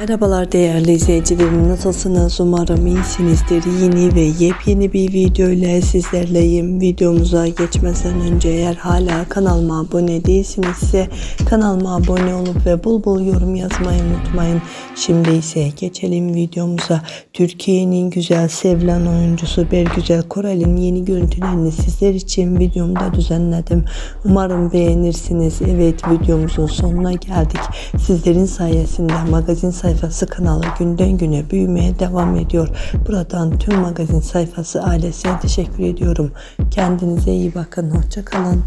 Merhabalar değerli izleyicilerim. Nasılsınız? Umarım iyisinizdir. Yeni ve yepyeni bir video ile sizlerleyim. Videomuza geçmeden önce eğer hala kanalıma abone değilsinizse kanalıma abone olup ve bul bul yorum yazmayı unutmayın. Şimdi ise geçelim videomuza. Türkiye'nin güzel sevilen oyuncusu Bergüzel Koral'in yeni görüntülerini sizler için videomda düzenledim. Umarım beğenirsiniz. Evet videomuzun sonuna geldik. Sizlerin sayesinde magazin sayesinde sayfası kanalı günden güne büyümeye devam ediyor. Buradan tüm magazin sayfası ailesine teşekkür ediyorum. Kendinize iyi bakın. Hoşçakalın.